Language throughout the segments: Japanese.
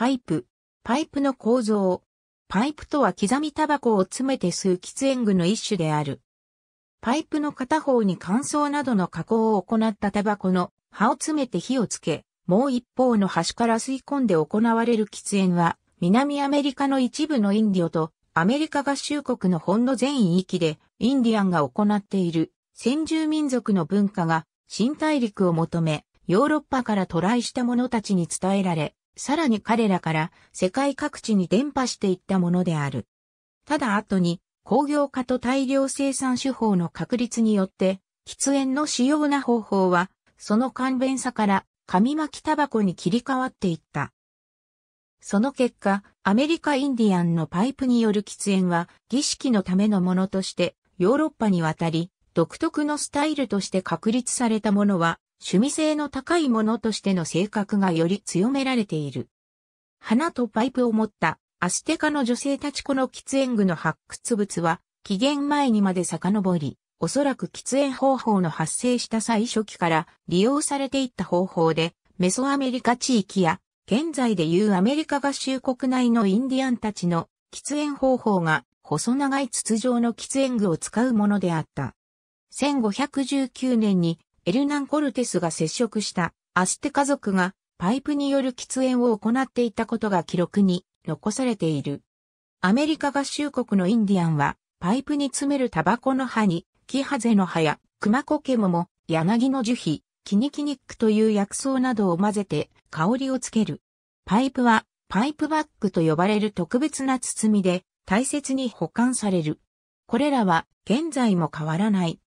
パイプ。パイプの構造。パイプとは刻みタバコを詰めて吸う喫煙具の一種である。パイプの片方に乾燥などの加工を行ったタバコの葉を詰めて火をつけ、もう一方の端から吸い込んで行われる喫煙は、南アメリカの一部のインディオとアメリカ合衆国の本土全域でインディアンが行っている先住民族の文化が新大陸を求め、ヨーロッパから渡来した者たちに伝えられ、さらに彼らから世界各地に伝播していったものである。ただ後に工業化と大量生産手法の確立によって、喫煙の主要な方法は、その簡便さから紙巻きタバコに切り替わっていった。その結果、アメリカインディアンのパイプによる喫煙は儀式のためのものとしてヨーロッパに渡り、独特のスタイルとして確立されたものは趣味性の高いものとしての性格がより強められている。花とパイプを持ったアステカの女性たちこの喫煙具の発掘物は紀元前にまで遡り、おそらく喫煙方法の発生した最初期から利用されていった方法で、メソアメリカ地域や、現在でいうアメリカ合衆国内のインディアンたちの喫煙方法が細長い筒状の喫煙具を使うものであった。1519年にエルナン・コルテスが接触したアステ家族がパイプによる喫煙を行っていたことが記録に残されている。アメリカ合衆国のインディアンはパイプに詰めるタバコの葉にキハゼの葉や、クマコケモモ、柳の樹皮、キニキニックという薬草などを混ぜて香りをつける。パイプはパイプバッグと呼ばれる特別な包みで大切に保管される。これらは現在も変わらない。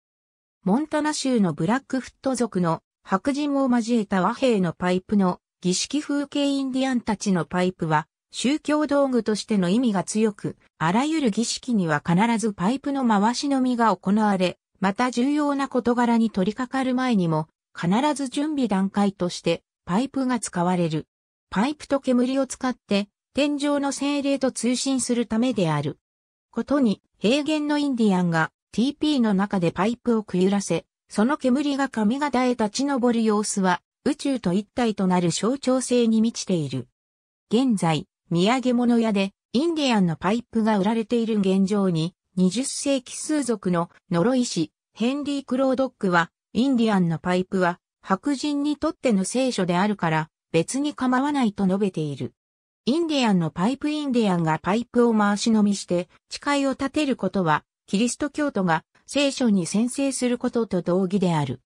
モンタナ州のブラックフット族の白人を交えた和平のパイプの儀式風景インディアンたちのパイプは宗教道具としての意味が強く、あらゆる儀式には必ずパイプの回し飲みが行われ、また重要な事柄に取り掛かる前にも、必ず準備段階としてパイプが使われる。パイプと煙を使って天井の精霊と通信するためである。ことに、平原のインディアンが TP の中でパイプをくゆらせ、その煙が髪型へ立ち上る様子は宇宙と一体となる象徴性に満ちている。現在、土産物屋でインディアンのパイプが売られている現状に、20世紀数族の呪い師、ヘンリー・クロードックは、インディアンのパイプは白人にとっての聖書であるから別に構わないと述べている。インディアンのパイプインディアンがパイプを回し飲みして誓いを立てることは、キリスト教徒が聖書に宣誓することと同義である。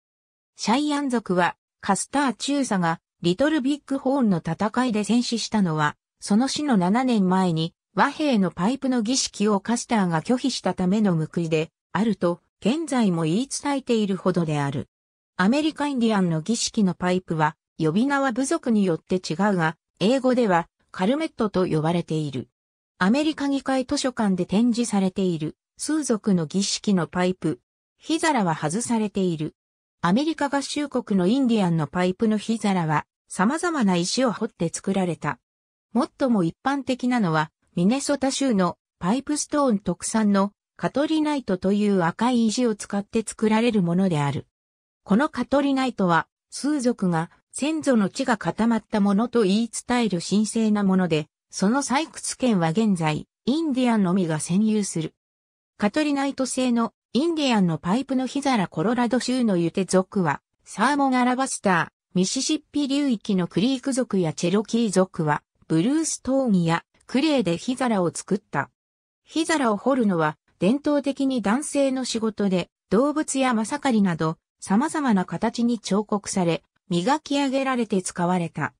シャイアン族は、カスター中佐がリトルビッグホーンの戦いで戦死したのは、その死の7年前に和平のパイプの儀式をカスターが拒否したための報いであると現在も言い伝えているほどである。アメリカインディアンの儀式のパイプは呼び名は部族によって違うが英語ではカルメットと呼ばれている。アメリカ議会図書館で展示されている数族の儀式のパイプ。火皿は外されている。アメリカ合衆国のインディアンのパイプの火皿は様々な石を掘って作られた。最も一般的なのは、ミネソタ州のパイプストーン特産のカトリナイトという赤い石を使って作られるものである。このカトリナイトは、数族が先祖の地が固まったものと言い伝える神聖なもので、その採掘権は現在、インディアンのみが占有する。カトリナイト製のインディアンのパイプの火皿コロラド州のユテ族は、サーモンアラバスター、ミシシッピ流域のクリーク族やチェロキー族は、ブルーストーンやクレーで火皿を作った。火皿を掘るのは伝統的に男性の仕事で動物やマサカリなど様々な形に彫刻され磨き上げられて使われた。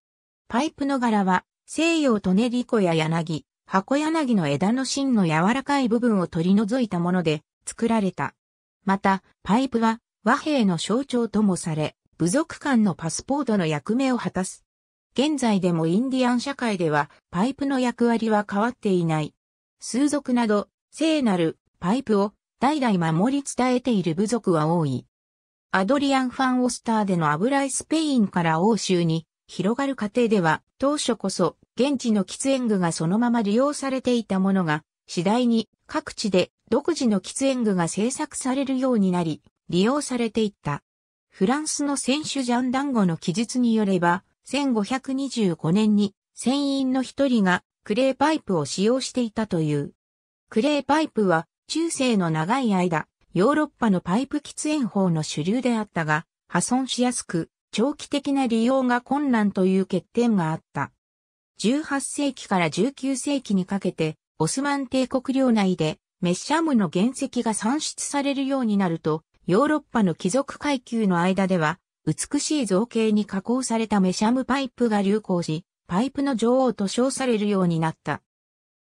パイプの柄は西洋トネリコや柳、箱柳の枝の芯の柔らかい部分を取り除いたもので作られた。また、パイプは和平の象徴ともされ、部族間のパスポートの役目を果たす。現在でもインディアン社会ではパイプの役割は変わっていない。数族など聖なるパイプを代々守り伝えている部族は多い。アドリアン・ファン・オスターでの油絵スペインから欧州に広がる過程では当初こそ現地の喫煙具がそのまま利用されていたものが次第に各地で独自の喫煙具が製作されるようになり利用されていった。フランスの選手ジャンダンゴの記述によれば1525年に船員の一人がクレーパイプを使用していたという。クレーパイプは中世の長い間、ヨーロッパのパイプ喫煙法の主流であったが、破損しやすく、長期的な利用が困難という欠点があった。18世紀から19世紀にかけて、オスマン帝国領内でメッシャムの原石が産出されるようになると、ヨーロッパの貴族階級の間では、美しい造形に加工されたメシャムパイプが流行し、パイプの女王と称されるようになった。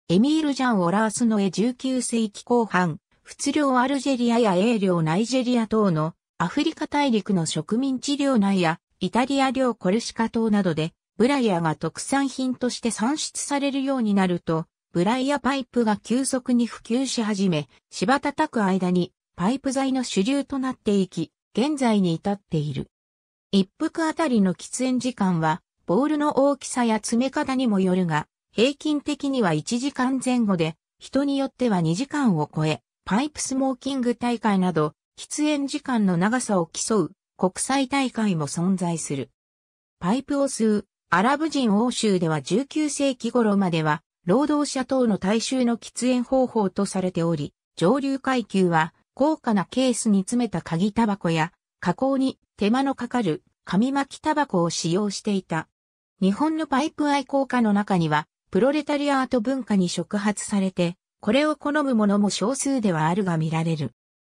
エミール・ジャン・オラースの絵19世紀後半、仏領アルジェリアや英領ナイジェリア等のアフリカ大陸の植民地領内やイタリア領コルシカ島などでブライアが特産品として産出されるようになると、ブライアパイプが急速に普及し始め、芝叩く間にパイプ材の主流となっていき、現在に至っている。一服あたりの喫煙時間は、ボールの大きさや詰め方にもよるが、平均的には1時間前後で、人によっては2時間を超え、パイプスモーキング大会など、喫煙時間の長さを競う国際大会も存在する。パイプを吸うアラブ人欧州では19世紀頃までは労働者等の大衆の喫煙方法とされており、上流階級は高価なケースに詰めた鍵タバコや加工に手間のかかる紙巻きタバコを使用していた。日本のパイプ愛好家の中には、プロレタリアート文化に触発されて、これを好む者も少数ではあるが見られる。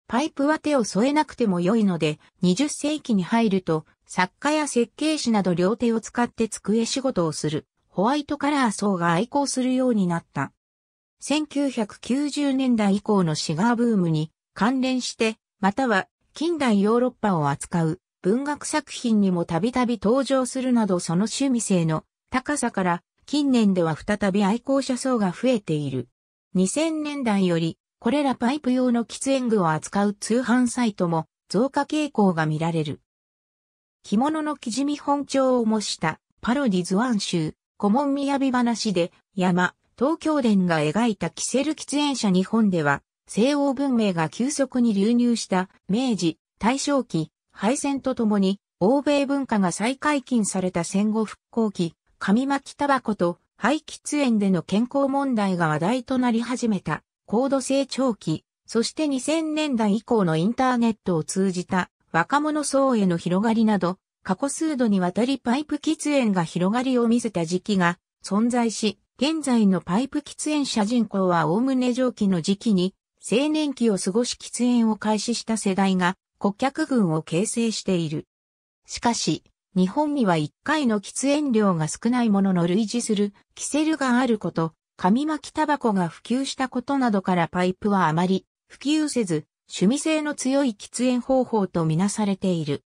パイプは手を添えなくても良いので、20世紀に入ると、作家や設計士など両手を使って机仕事をする、ホワイトカラー層が愛好するようになった。1990年代以降のシガーブームに関連して、または近代ヨーロッパを扱う文学作品にもたびたび登場するなどその趣味性の高さから近年では再び愛好者層が増えている。2000年代よりこれらパイプ用の喫煙具を扱う通販サイトも増加傾向が見られる。着物の生地見本帳を模したパロディ図案集、古文雅話で山、東京伝が描いたキセル喫煙者日本では西欧文明が急速に流入した明治、大正期、敗戦とともに、欧米文化が再解禁された戦後復興期、紙巻きタバコと肺喫煙での健康問題が話題となり始めた。高度成長期、そして2000年代以降のインターネットを通じた若者層への広がりなど、過去数度にわたりパイプ喫煙が広がりを見せた時期が存在し、現在のパイプ喫煙者人口はおおむね上記の時期に青年期を過ごし喫煙を開始した世代が顧客群を形成している。しかし、日本には1回の喫煙量が少ないものの類似するキセルがあること、紙巻きタバコが普及したことなどからパイプはあまり普及せず、趣味性の強い喫煙方法とみなされている。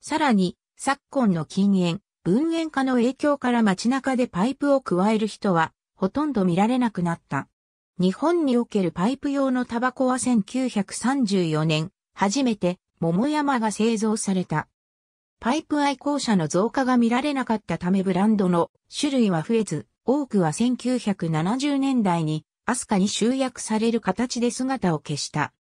さらに、昨今の禁煙、分煙化の影響から街中でパイプを加える人は、ほとんど見られなくなった。日本におけるパイプ用のタバコは1934年、初めて桃山が製造された。パイプ愛好者の増加が見られなかったためブランドの種類は増えず、多くは1970年代にアスカに集約される形で姿を消した。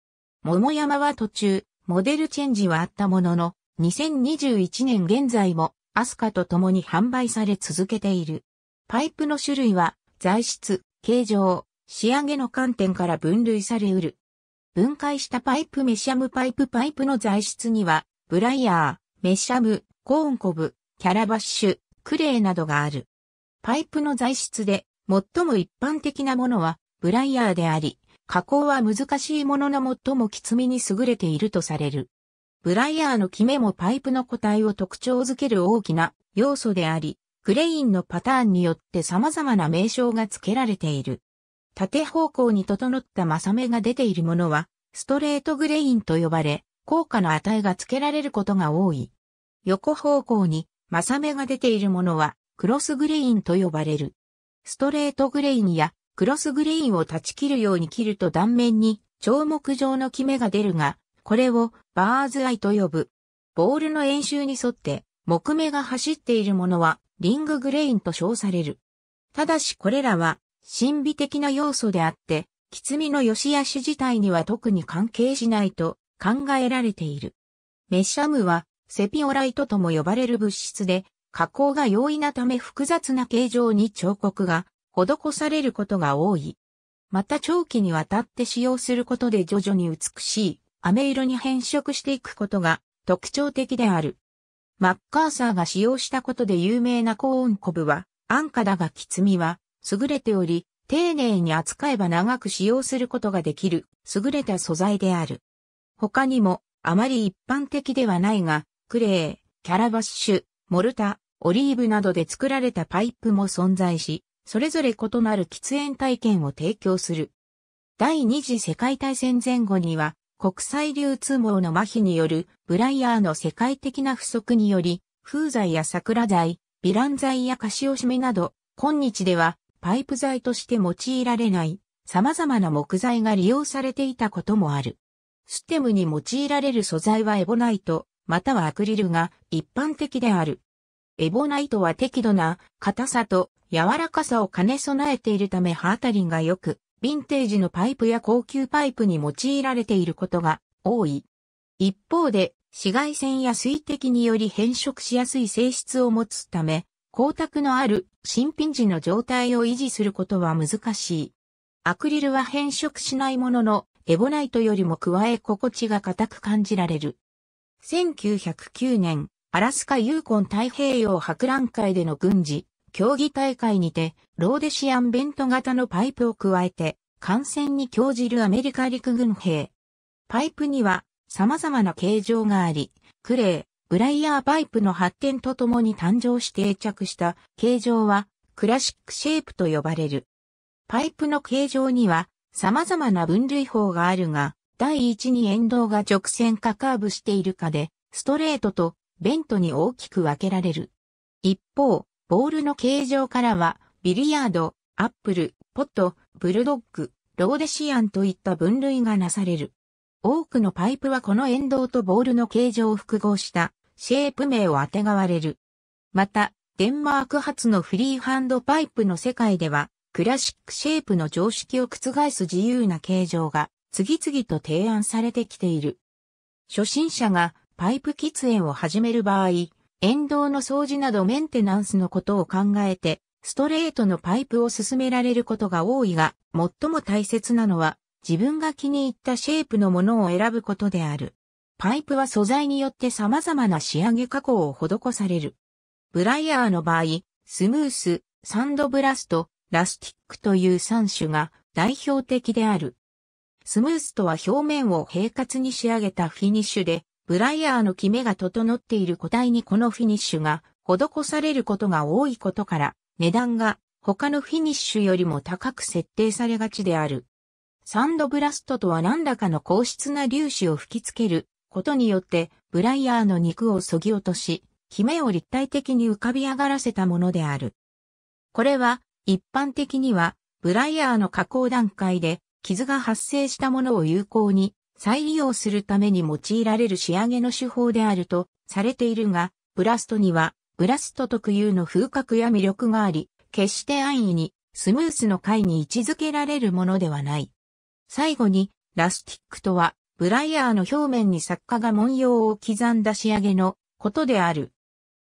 桃山は途中、モデルチェンジはあったものの、2021年現在もアスカと共に販売され続けている。パイプの種類は材質、形状、仕上げの観点から分類されうる。分解したパイプメシャムパイプパイプの材質には、ブライヤー、メシャム、コーンコブ、キャラバッシュ、クレーなどがある。パイプの材質で、最も一般的なものは、ブライヤーであり、加工は難しいものの最もきつみに優れているとされる。ブライヤーのキメもパイプの個体を特徴づける大きな要素であり、グレインのパターンによって様々な名称が付けられている。縦方向に整ったマ目が出ているものは、ストレートグレインと呼ばれ、効果の値が付けられることが多い。横方向にマ目が出ているものは、クロスグレインと呼ばれる。ストレートグレインやクロスグレインを断ち切るように切ると断面に長目状のキメが出るが、これをバーズアイと呼ぶ。ボールの円周に沿って木目が走っているものはリンググレインと称される。ただしこれらは神秘的な要素であって、きつみの良し悪し自体には特に関係しないと考えられている。メッシャムはセピオライトとも呼ばれる物質で、加工が容易なため複雑な形状に彫刻が施されることが多い。また長期にわたって使用することで徐々に美しい飴色に変色していくことが特徴的である。マッカーサーが使用したことで有名な高温コブは安価だがきつみは優れており、丁寧に扱えば長く使用することができる優れた素材である。他にもあまり一般的ではないが、クレー、キャラバッシュ、モルタ、オリーブなどで作られたパイプも存在し、それぞれ異なる喫煙体験を提供する。第二次世界大戦前後には、国際流通網の麻痺によるブライヤーの世界的な不足により、風材や桜材、ヴィラン材やカシオシメなど、今日ではパイプ材として用いられない様々な木材が利用されていたこともある。ステムに用いられる素材はエボナイト、またはアクリルが一般的である。エボナイトは適度な硬さと柔らかさを兼ね備えているため歯当たりが良く、ヴィンテージのパイプや高級パイプに用いられていることが多い。一方で、紫外線や水滴により変色しやすい性質を持つため、光沢のある新品時の状態を維持することは難しい。アクリルは変色しないものの、エボナイトよりも加え心地が硬く感じられる。1909年、アラスカユーコン太平洋博覧会での軍事、競技大会にて、ローデシアンベント型のパイプを加えて、艦船に興じるアメリカ陸軍兵。パイプには様々な形状があり、クレー、ブライヤーパイプの発展とともに誕生して定着した形状はクラシックシェイプと呼ばれる。パイプの形状には様々な分類法があるが、第一に煙道が直線かカーブしているかで、ストレートとベントに大きく分けられる。一方、ボウルの形状からは、ビリヤード、アップル、ポット、ブルドッグ、ローデシアンといった分類がなされる。多くのパイプはこの沿道とボールの形状を複合したシェープ名を当てがわれる。また、デンマーク発のフリーハンドパイプの世界では、クラシックシェイプの常識を覆す自由な形状が次々と提案されてきている。初心者がパイプ喫煙を始める場合、沿道の掃除などメンテナンスのことを考えて、ストレートのパイプを進められることが多いが、最も大切なのは、自分が気に入ったシェイプのものを選ぶことである。パイプは素材によって様々な仕上げ加工を施される。ブライヤーの場合、スムース、サンドブラスト、ラスティックという3種が代表的である。スムースとは表面を平滑に仕上げたフィニッシュで、ブライヤーのキメが整っている個体にこのフィニッシュが施されることが多いことから、値段が他のフィニッシュよりも高く設定されがちである。サンドブラストとは何らかの硬質な粒子を吹きつけることによってブライヤーの肉を削ぎ落とし、キメを立体的に浮かび上がらせたものである。これは一般的にはブライヤーの加工段階で傷が発生したものを有効に再利用するために用いられる仕上げの手法であるとされているが、ブラストにはブラスト特有の風格や魅力があり、決して安易にスムースの回に位置づけられるものではない。最後に、ラスティックとは、ブライヤーの表面に作家が文様を刻んだ仕上げのことである。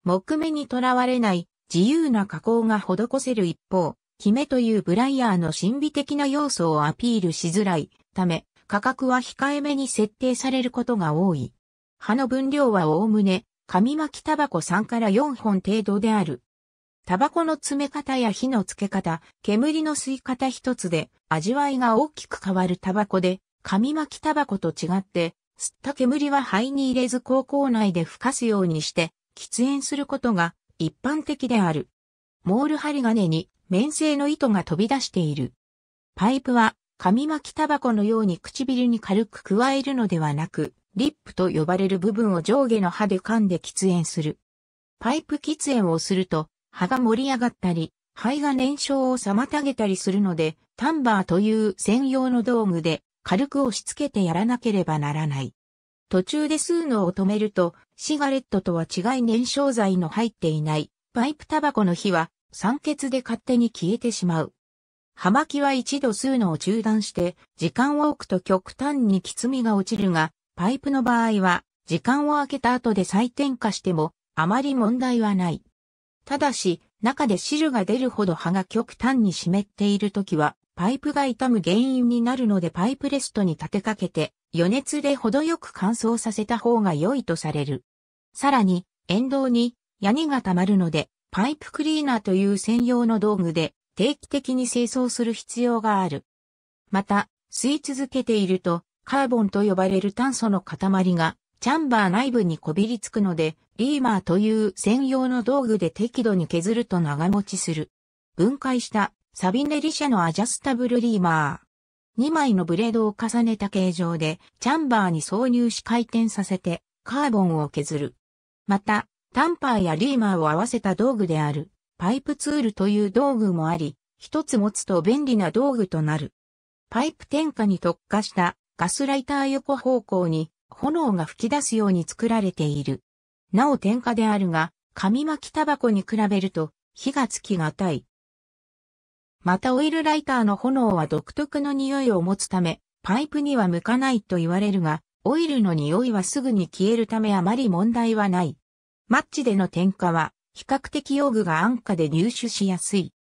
木目にとらわれない自由な加工が施せる一方、キメというブライヤーの神秘的な要素をアピールしづらいため、価格は控えめに設定されることが多い。葉の分量はおおむね、紙巻きタバコ3から4本程度である。タバコの詰め方や火のつけ方、煙の吸い方一つで味わいが大きく変わるタバコで、紙巻きタバコと違って、吸った煙は肺に入れず高校内で吹かすようにして、喫煙することが一般的である。モール針金に綿製の糸が飛び出している。パイプは紙巻きタバコのように唇に軽く加えるのではなく、リップと呼ばれる部分を上下の歯で噛んで喫煙する。パイプ喫煙をすると、歯が盛り上がったり、肺が燃焼を妨げたりするので、タンバーという専用の道具で軽く押し付けてやらなければならない。途中で吸うのを止めると、シガレットとは違い燃焼剤の入っていないパイプタバコの火は酸欠で勝手に消えてしまう。葉巻は一度吸うのを中断して、時間を置くと極端にきつみが落ちるが、パイプの場合は、時間を空けた後で再点火しても、あまり問題はない。ただし、中で汁が出るほど葉が極端に湿っているときは、パイプが傷む原因になるのでパイプレストに立てかけて、余熱で程よく乾燥させた方が良いとされる。さらに、沿道にヤニが溜まるので、パイプクリーナーという専用の道具で定期的に清掃する必要がある。また、吸い続けていると、カーボンと呼ばれる炭素の塊がチャンバー内部にこびりつくので、リーマーという専用の道具で適度に削ると長持ちする。分解したサビネリ社のアジャスタブルリーマー。2枚のブレードを重ねた形状で、チャンバーに挿入し回転させて、カーボンを削る。また、タンパーやリーマーを合わせた道具である、パイプツールという道具もあり、一つ持つと便利な道具となる。パイプ点火に特化したガスライター横方向に炎が吹き出すように作られている。なお点火であるが、紙巻きタバコに比べると火がつきがたい。またオイルライターの炎は独特の匂いを持つため、パイプには向かないと言われるが、オイルの匂いはすぐに消えるためあまり問題はない。マッチでの点火は、比較的用具が安価で入手しやすい。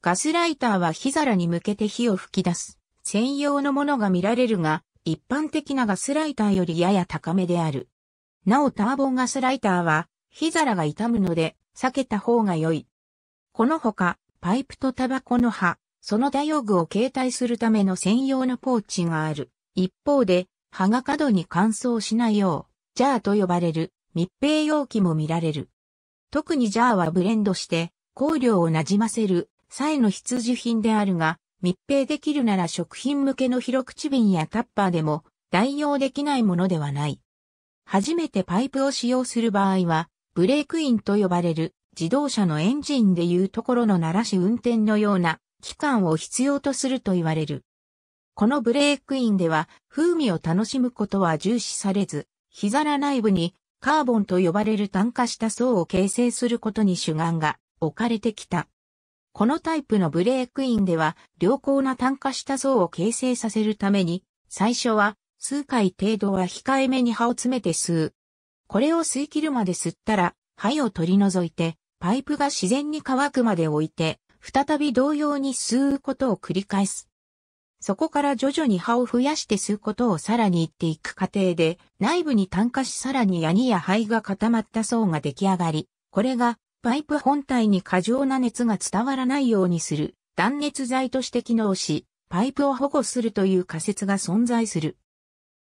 ガスライターは火皿に向けて火を吹き出す。専用のものが見られるが、一般的なガスライターよりやや高めである。なおターボンガスライターは、火皿が傷むので、避けた方が良い。このほか、パイプとタバコの葉、その大用具を携帯するための専用のポーチがある。一方で、葉が過度に乾燥しないよう、ジャーと呼ばれる密閉容器も見られる。特にジャーはブレンドして香料をなじませる際の必需品であるが、密閉できるなら食品向けの広口瓶やタッパーでも代用できないものではない。初めてパイプを使用する場合は、ブレークインと呼ばれる自動車のエンジンでいうところの鳴らし運転のような期間を必要とすると言われる。このブレークインでは風味を楽しむことは重視されず、火皿内部にカーボンと呼ばれる炭化した層を形成することに主眼が置かれてきた。このタイプのブレークインでは良好な炭化した層を形成させるために、最初は数回程度は控えめに葉を詰めて吸う。これを吸い切るまで吸ったら、灰を取り除いて、パイプが自然に乾くまで置いて、再び同様に吸うことを繰り返す。そこから徐々に葉を増やして吸うことをさらに言っていく過程で、内部に炭化しさらにヤニや灰が固まった層が出来上がり、これがパイプ本体に過剰な熱が伝わらないようにする断熱材として機能し、パイプを保護するという仮説が存在する。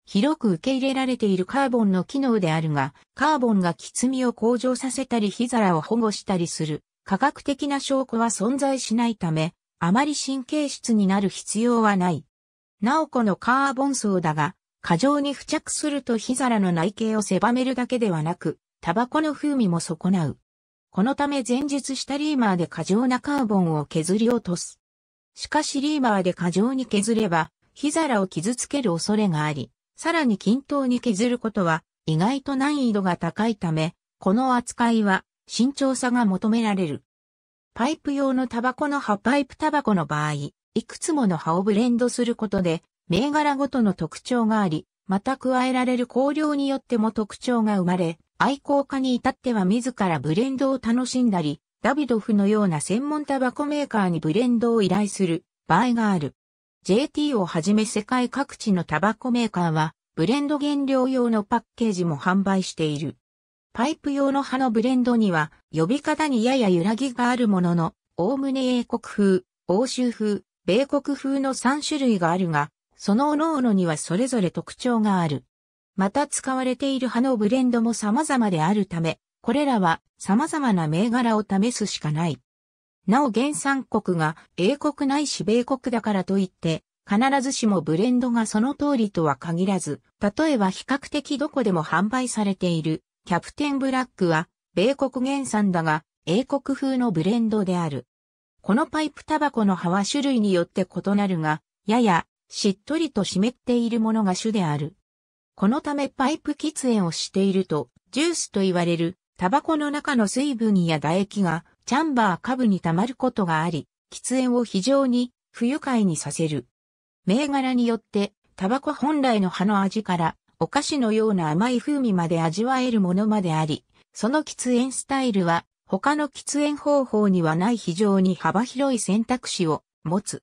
広く受け入れられているカーボンの機能であるが、カーボンがきつみを向上させたり火皿を保護したりする科学的な証拠は存在しないため、あまり神経質になる必要はない。なおこのカーボン層だが、過剰に付着すると火皿の内径を狭めるだけではなく、タバコの風味も損なう。このため前述したリーマーで過剰なカーボンを削り落とす。しかしリーマーで過剰に削れば、火皿を傷つける恐れがあり、さらに均等に削ることは意外と難易度が高いため、この扱いは慎重さが求められる。パイプ用のタバコの葉パイプタバコの場合、いくつもの葉をブレンドすることで、銘柄ごとの特徴があり、また加えられる香料によっても特徴が生まれ、愛好家に至っては自らブレンドを楽しんだり、ダビドフのような専門タバコメーカーにブレンドを依頼する場合がある。JT をはじめ世界各地のタバコメーカーは、ブレンド原料用のパッケージも販売している。パイプ用の葉のブレンドには、呼び方にやや揺らぎがあるものの、おおむね英国風、欧州風、米国風の3種類があるが、その各々にはそれぞれ特徴がある。また使われている葉のブレンドも様々であるため、これらは様々な銘柄を試すしかない。なお原産国が英国ないし米国だからといって、必ずしもブレンドがその通りとは限らず、例えば比較的どこでも販売されているキャプテンブラックは米国原産だが英国風のブレンドである。このパイプタバコの葉は種類によって異なるが、ややしっとりと湿っているものが種である。このためパイプ喫煙をしていると、ジュースと言われるタバコの中の水分や唾液がチャンバー下部に溜まることがあり、喫煙を非常に不愉快にさせる。銘柄によって、タバコ本来の葉の味から、お菓子のような甘い風味まで味わえるものまであり、その喫煙スタイルは、他の喫煙方法にはない非常に幅広い選択肢を持つ。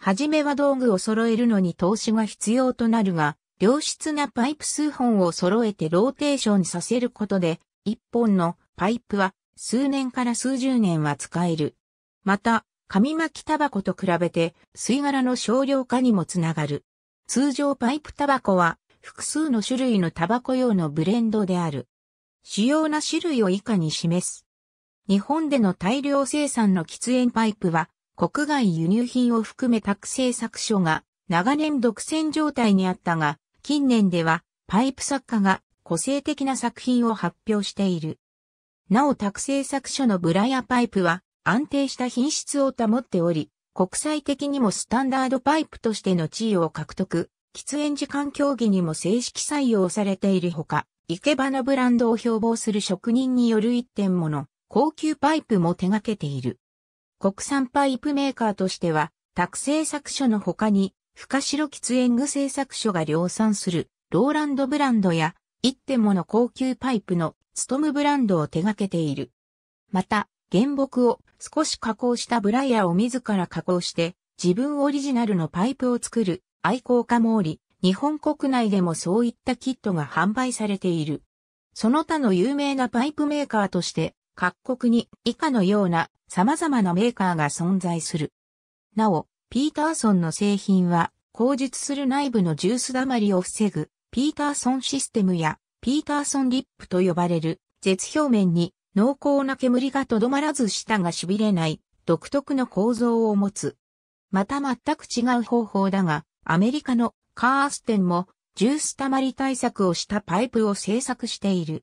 はじめは道具を揃えるのに投資が必要となるが、良質なパイプ数本を揃えてローテーションさせることで、一本のパイプは数年から数十年は使える。また、紙巻きタバコと比べて吸い殻の少量化にもつながる。通常パイプタバコは複数の種類のタバコ用のブレンドである。主要な種類を以下に示す。日本での大量生産の喫煙パイプは、国外輸入品を含め各製作所が長年独占状態にあったが、近年ではパイプ作家が個性的な作品を発表している。なお宅製作所のブラヤパイプは安定した品質を保っており、国際的にもスタンダードパイプとしての地位を獲得、喫煙時間競技にも正式採用されているほか、生け花ブランドを標榜する職人による一点もの高級パイプも手掛けている。国産パイプメーカーとしては、宅製作所の他に、深白喫煙具製作所が量産する、ローランドブランドや、一点もの高級パイプのストムブランドを手掛けている。また、原木を少し加工したブライヤーを自ら加工して、自分オリジナルのパイプを作る愛好家もおり、日本国内でもそういったキットが販売されている。その他の有名なパイプメーカーとして、各国に以下のような様々なメーカーが存在する。なお、ピーターソンの製品は、口述する内部のジュース溜まりを防ぐ、ピーターソンシステムや、ピーターソンリップと呼ばれる、絶表面に濃厚な煙がとどまらず舌が痺れない、独特の構造を持つ。また全く違う方法だが、アメリカのカーステンも、ジュース溜まり対策をしたパイプを製作している。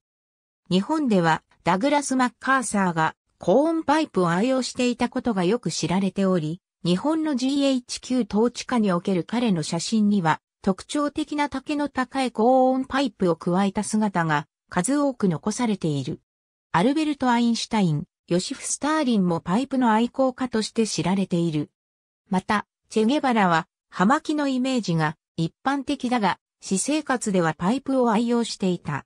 日本ではダグラス・マッカーサーが高温パイプを愛用していたことがよく知られており、日本の GHQ 統治下における彼の写真には特徴的な竹の高い高温パイプを加えた姿が数多く残されている。アルベルト・アインシュタイン、ヨシフ・スターリンもパイプの愛好家として知られている。また、チェゲバラは葉巻のイメージが一般的だが、私生活ではパイプを愛用していた。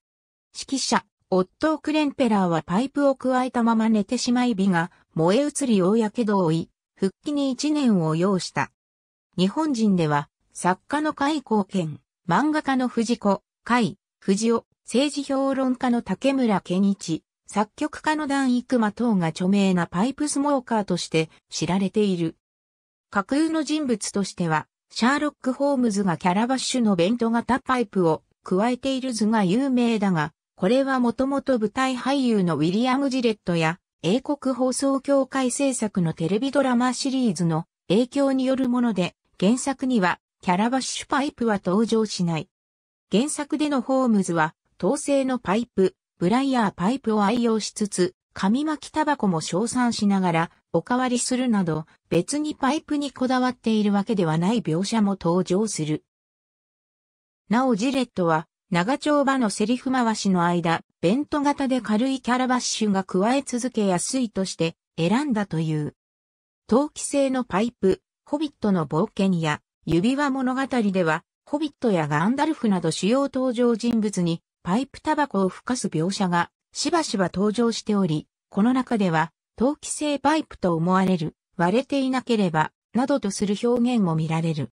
指揮者、オットー・クレンペラーはパイプを加えたまま寝てしまい火が燃え移り大やけどを負い、復帰に一年を要した。日本人では、作家の海光健、漫画家の藤子、海、藤尾、政治評論家の竹村健一、作曲家の段育馬等が著名なパイプスモーカーとして知られている。架空の人物としては、シャーロック・ホームズがキャラバッシュのベント型パイプを加えている図が有名だが、これはもともと舞台俳優のウィリアム・ジレットや英国放送協会制作のテレビドラマシリーズの影響によるもので、原作にはキャラバッシュパイプは登場しない。原作でのホームズは、統制のパイプ、ブライヤーパイプを愛用しつつ、紙巻きタバコも称賛しながら、おかわりするなど、別にパイプにこだわっているわけではない描写も登場する。なおジレットは、長丁場のセリフ回しの間、ベント型で軽いキャラバッシュが加え続けやすいとして選んだという。陶器製のパイプ、ホビットの冒険や指輪物語では、ホビットやガンダルフなど主要登場人物にパイプタバコを吹かす描写がしばしば登場しており、この中では陶器製パイプと思われる割れていなければなどとする表現も見られる。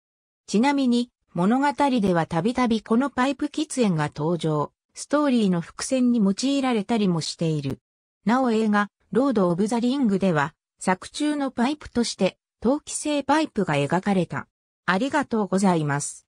ちなみに物語ではたびたびこのパイプ喫煙が登場、ストーリーの伏線に用いられたりもしている。なお映画、ロード・オブ・ザ・リングでは、作中のパイプとして、陶器製パイプが描かれた。ありがとうございます。